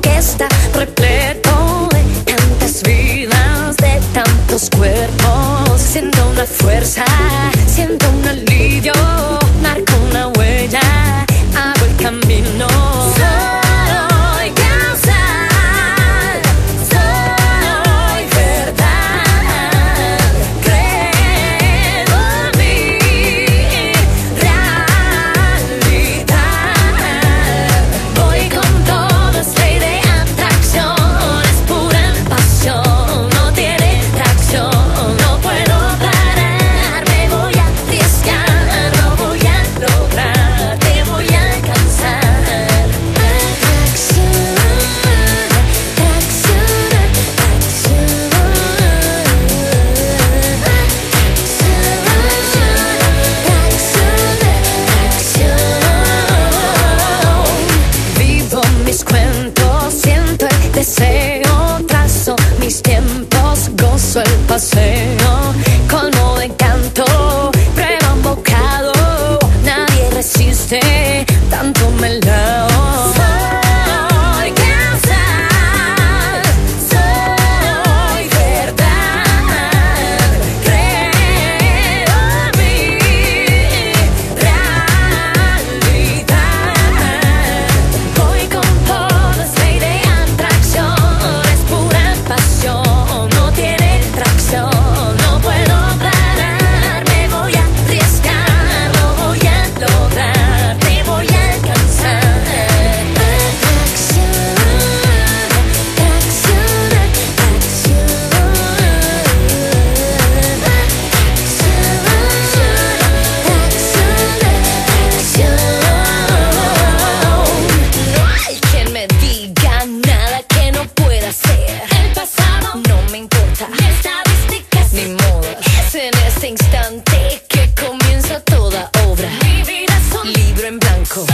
que está repleto de tantas vidas, de tantos cuerpos. Siento una fuerza, siento un alivio. gozo el paseo, colmo de canto, prueba un bocado, nadie resiste tanto melado. toda obra. Mi vida libro en blanco.